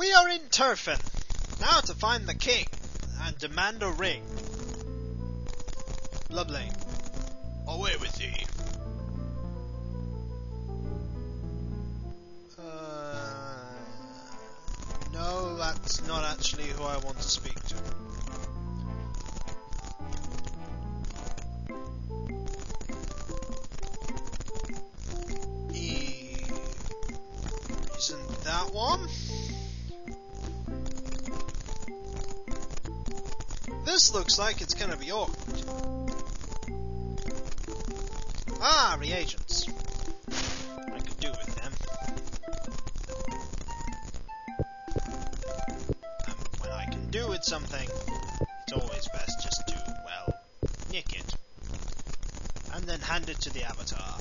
We are in Terfin. Now to find the king and demand a ring. Lovely. Away with thee. Uh, no, that's not actually who I want to speak to. E- Isn't that one? Looks like it's gonna be awkward. Ah, reagents. I could do with them. And when I can do with something, it's always best just to, well, nick it. And then hand it to the Avatar.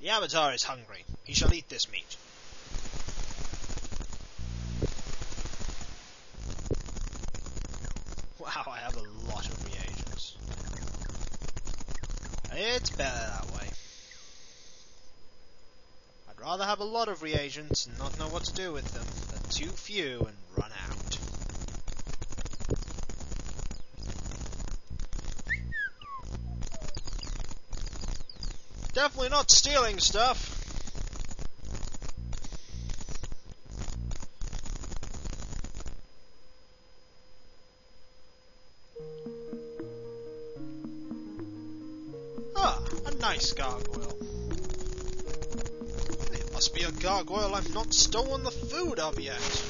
The Avatar is hungry. He shall eat this meat. Wow, I have a lot of reagents. It's better that way. I'd rather have a lot of reagents and not know what to do with them than too few and run out. Definitely not stealing stuff. Nice gargoyle. It must be a gargoyle I've not stolen the food of yet.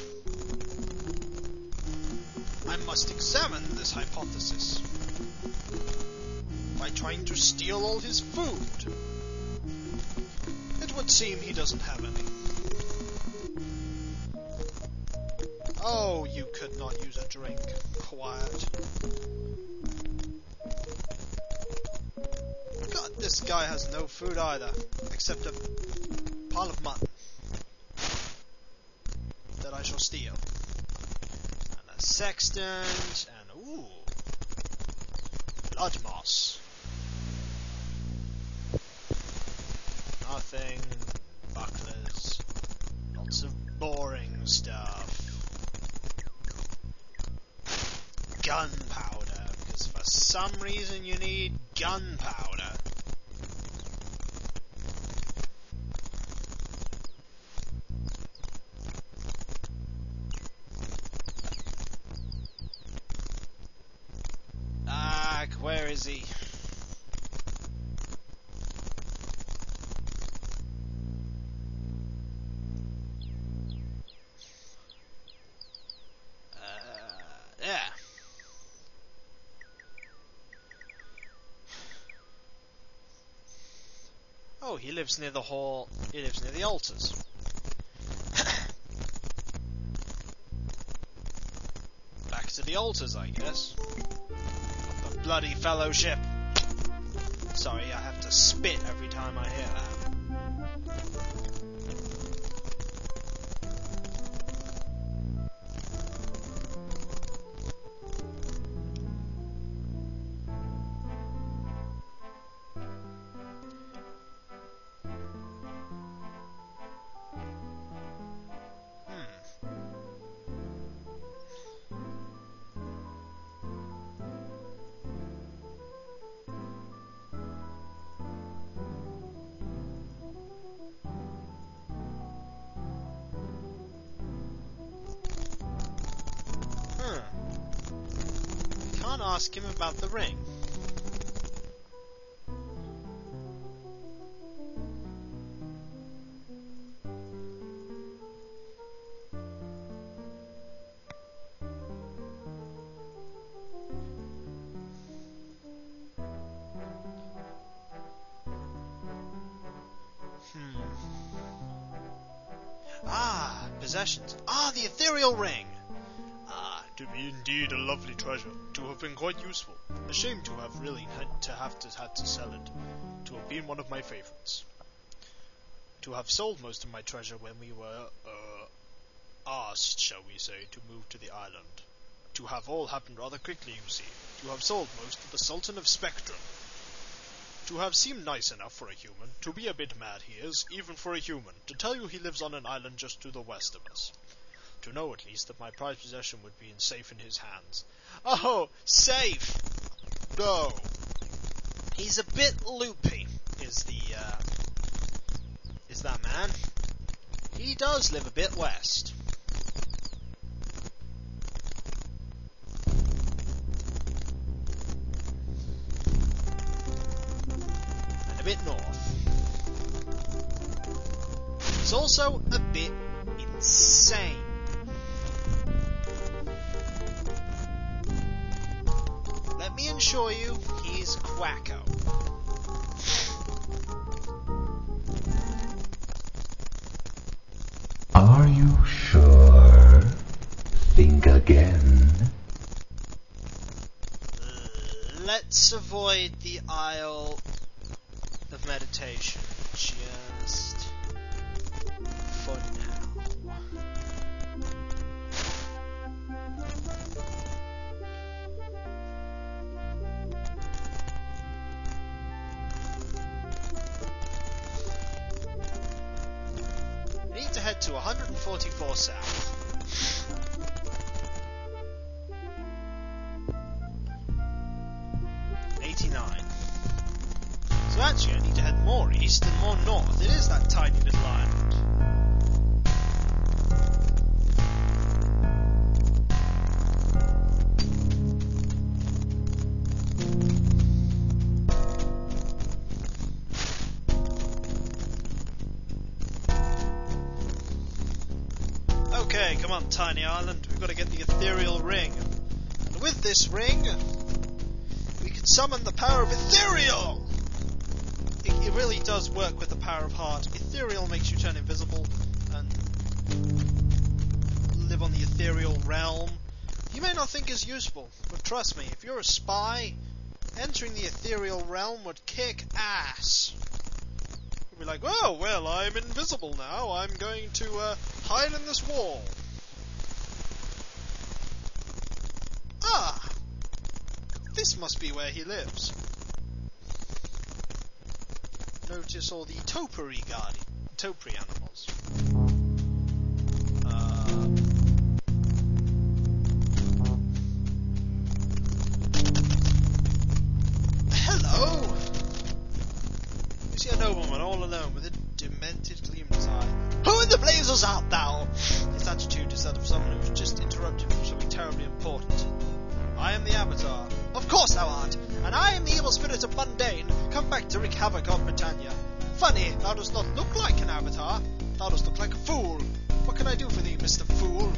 I must examine this hypothesis by trying to steal all his food. It would seem he doesn't have any. Oh, you could not use a drink. Quiet. This guy has no food either, except a pile of mutton that I shall steal. And a sextant, and ooh, blood moss. Nothing, bucklers, lots of boring stuff. Gunpowder, because for some reason you need gunpowder. He lives near the hall. He lives near the altars. Back to the altars, I guess. The bloody fellowship. Sorry, I have to spit every time I hear that. Ask him about the ring. Hmm. Ah, possessions. Ah, the ethereal ring. To be indeed a lovely treasure. To have been quite useful. A shame to have really had to have to had to sell it. To have been one of my favorites. To have sold most of my treasure when we were, uh, asked, shall we say, to move to the island. To have all happened rather quickly, you see. To have sold most to the Sultan of Spektran. To have seemed nice enough for a human, to be a bit mad he is, even for a human, to tell you he lives on an island just to the west of us. To know at least that my prized possession would be in safe in his hands. Oh, safe! No. He's a bit loopy, is the, uh, is that man. He does live a bit west. And a bit north. He's also a bit insane. Me assure you, he's Quacko. Are you sure? Think again. Let's avoid the Isle of Meditation just head to 144 south. On, tiny island. We've got to get the ethereal ring. And with this ring, we can summon the power of ethereal. It, it really does work with the power of heart. Ethereal makes you turn invisible and live on the ethereal realm. You may not think is useful, but trust me, if you're a spy, entering the ethereal realm would kick ass. You'd be like, oh, well, I'm invisible now. I'm going to uh, hide in this wall. Ah! This must be where he lives. Notice all the topiary guardian, topiary animals. Spirit of Mondain, come back to wreak havoc on Britannia. Funny, thou dost not look like an Avatar. Thou dost look like a fool. What can I do for thee, Mr. Fool?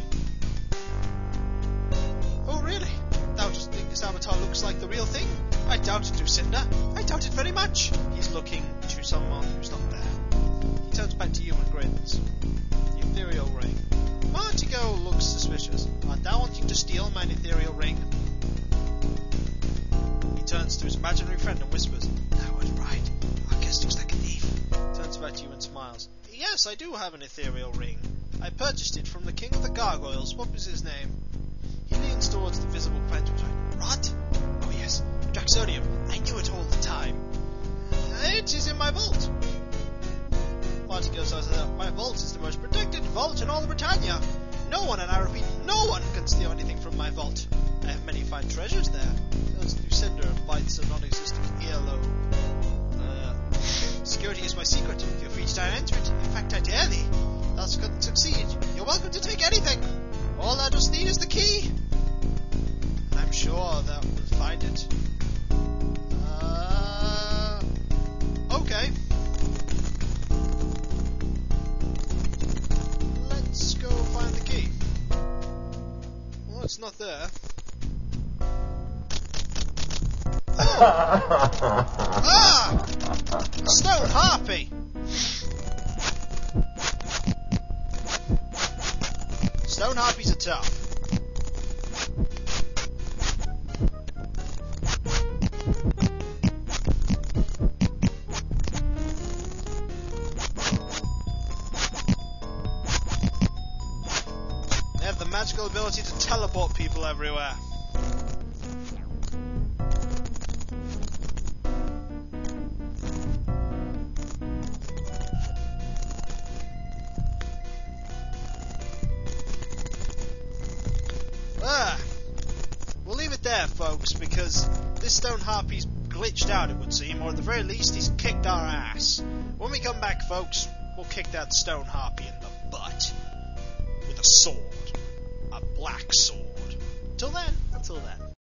Oh, really? Thou dost think this Avatar looks like the real thing? I doubt it, Lucinda. I doubt it very much. He's looking to someone who's not there. He turns back to you and grins. The ethereal ring. Martingo looks suspicious. Art thou wanting to steal mine ethereal ring? Turns to his imaginary friend and whispers, Thou art right. Our guest looks like a thief. Turns back to you and smiles. Yes, I do have an ethereal ring. I purchased it from the king of the gargoyles. What was his name? He leans towards the visible plant Rot? Oh yes, Draxinusom. I knew it all the time. It is in my vault. Martingo says that uh, my vault is the most protected vault in all of Britannia. No one, and I repeat, no one can steal anything from my vault. I have many fine treasures there. There's Lucinda bites a non-existent earlobe. Uh, security is my secret. Feel free to enter it. In fact, I dare thee. Thou couldn't succeed. You're welcome to take anything. All I just need is the key. I'm sure that we'll find it. It's not there. Ah! Stone Harpy! Stone Harpies are tough. magical ability to teleport people everywhere. Ah, we'll leave it there, folks, because this stone harpy's glitched out, it would seem, or at the very least, he's kicked our ass. When we come back, folks, we'll kick that stone harpy in the butt with a sword. Black Sword. Till then, until then.